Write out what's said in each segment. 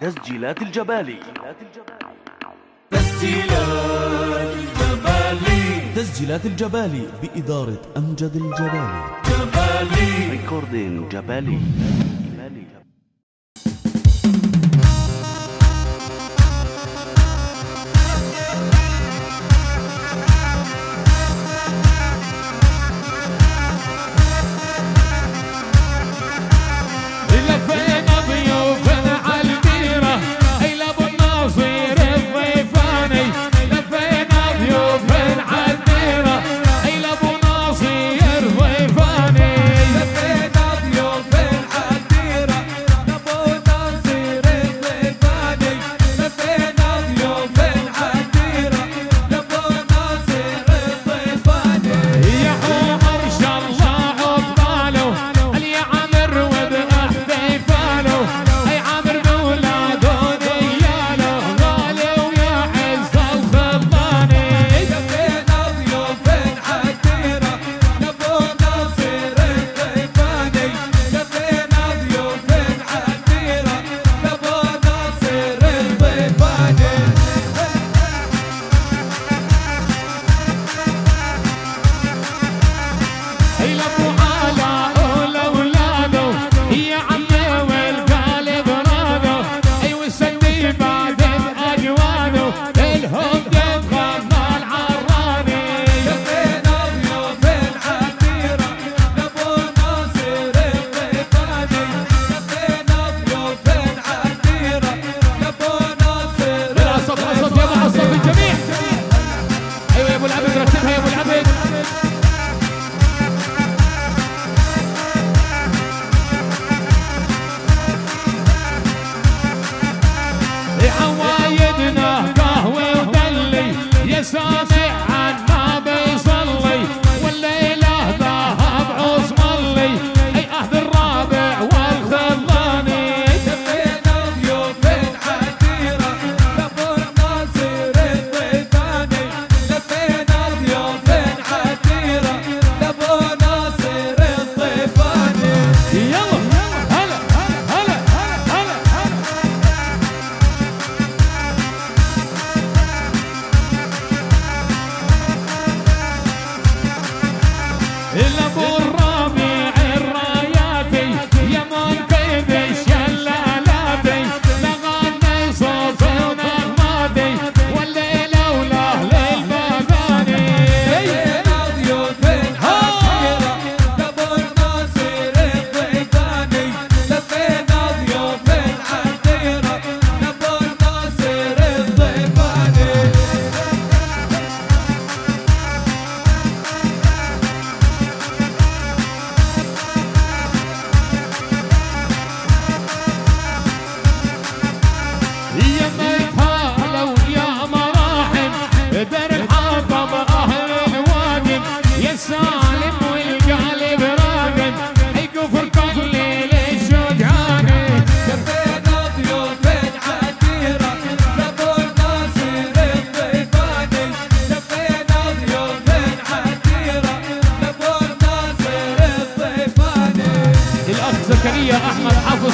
تسجيلات الجبالي. تسجيلات الجبالي. تسجيلات الجبالي بإدارة أمجد الجبالي. جبالي. ريكوردين جبالي.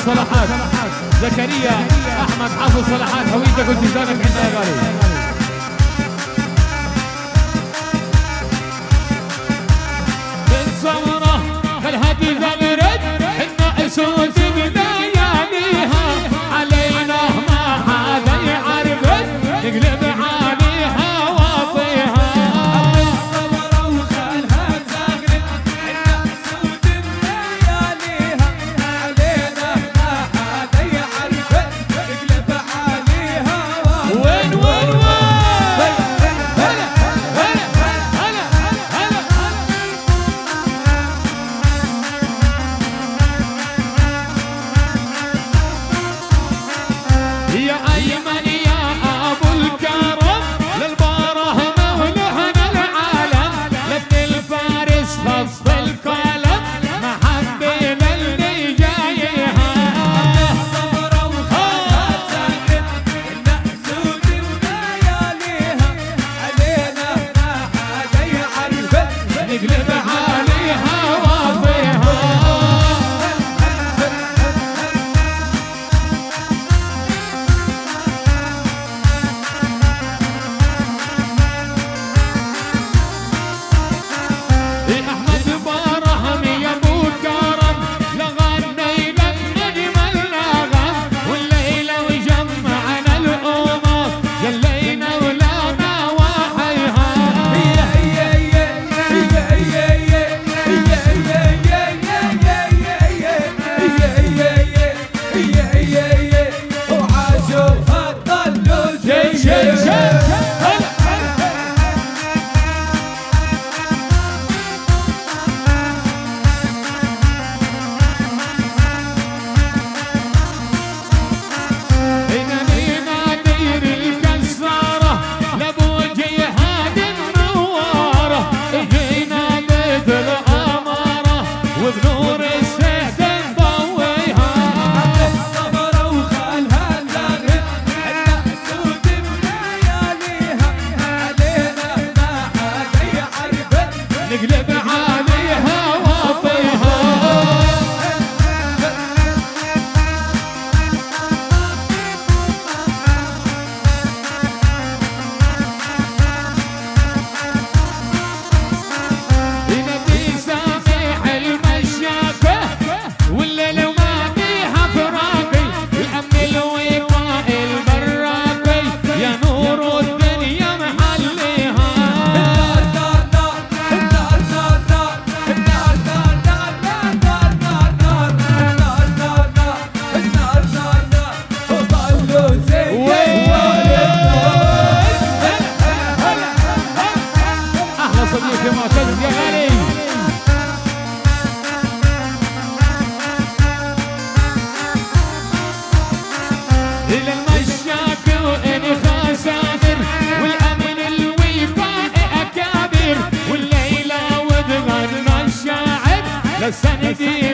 صلاحات. زكريا أحمد حافظ صلاحات. هويتك والتزامك عندنا يا غالي sanity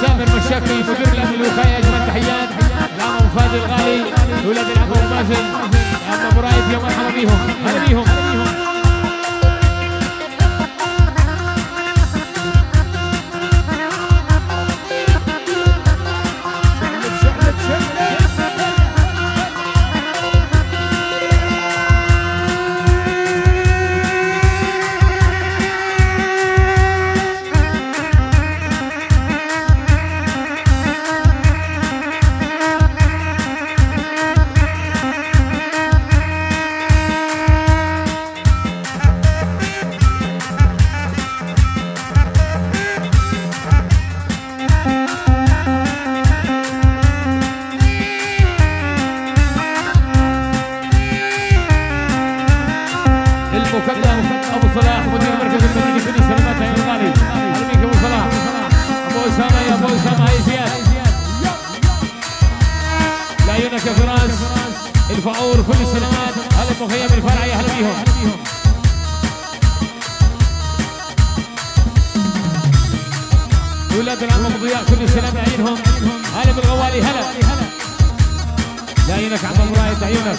سامر مشاكي فجر الامن الوقايه اجمل تحيات العم فادي الغالي ولاد العم مازن عم أبو رايد يا مرحبا بيهم هلا بيهم مقدم أبو صلاح مدير مركز الفنيين في السلامات الغالي ارميك أبو صلاح. أبو أسامة يا أبو أسامة هاي زياد لعيونك يا فراس الفعور كل السلامات هلا المخيم الفرعي أهلا بيهم. ولاد العم أبو ضياء كل السلام عينهم هلا بالغوالي هلا. لعيونك عبد الله عيونك.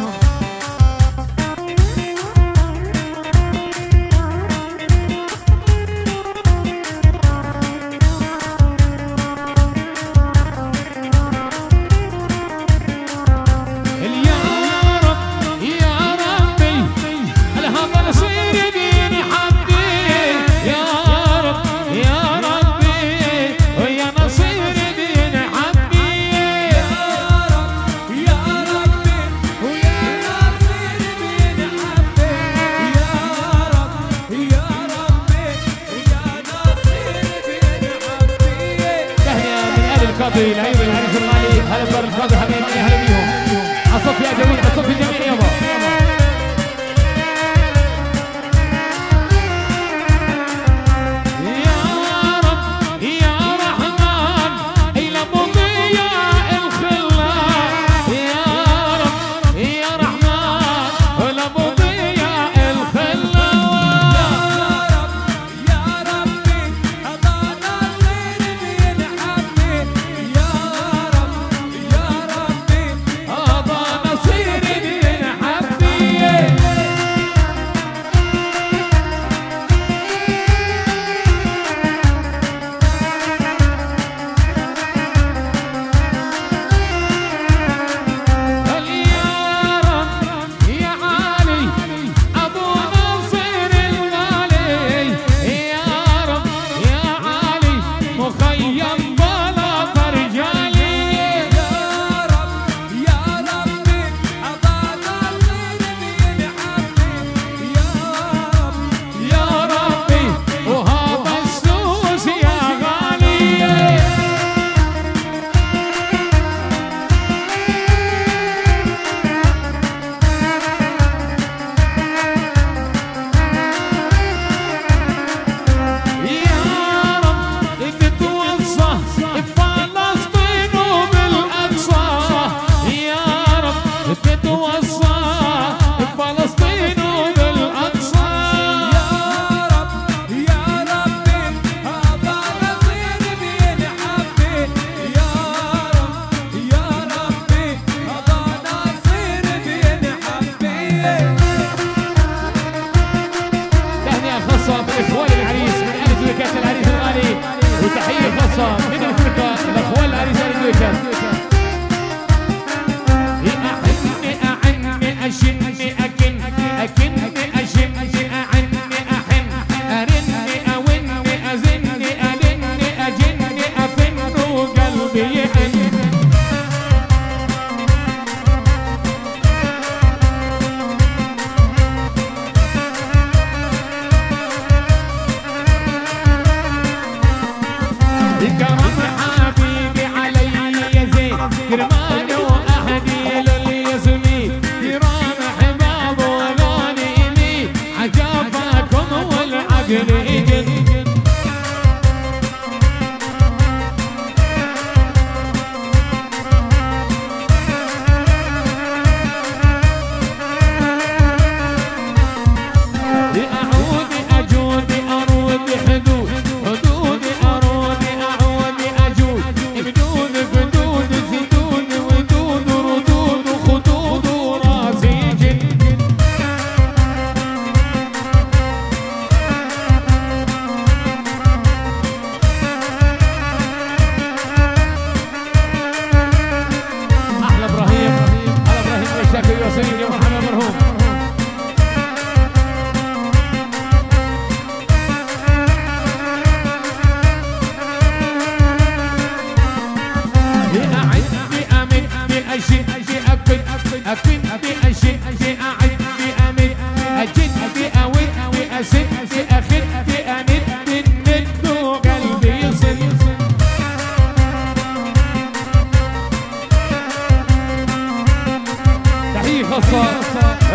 love.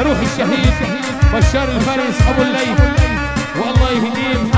روح الشهيد بشار الفارس أبو الليث والله يهديهم.